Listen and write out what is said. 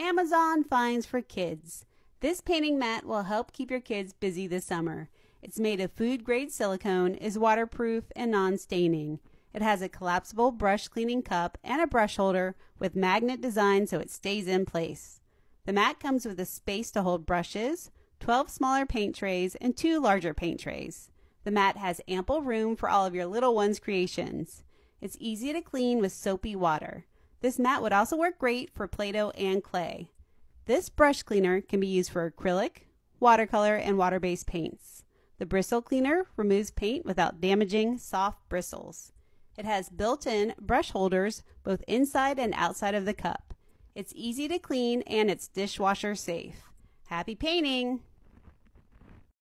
Amazon finds for kids. This painting mat will help keep your kids busy this summer. It's made of food grade silicone, is waterproof and non staining. It has a collapsible brush cleaning cup and a brush holder with magnet design so it stays in place. The mat comes with a space to hold brushes, 12 smaller paint trays, and two larger paint trays. The mat has ample room for all of your little one's creations. It's easy to clean with soapy water. This mat would also work great for Play-Doh and clay. This brush cleaner can be used for acrylic, watercolor, and water-based paints. The bristle cleaner removes paint without damaging soft bristles. It has built-in brush holders both inside and outside of the cup. It's easy to clean and it's dishwasher safe. Happy painting!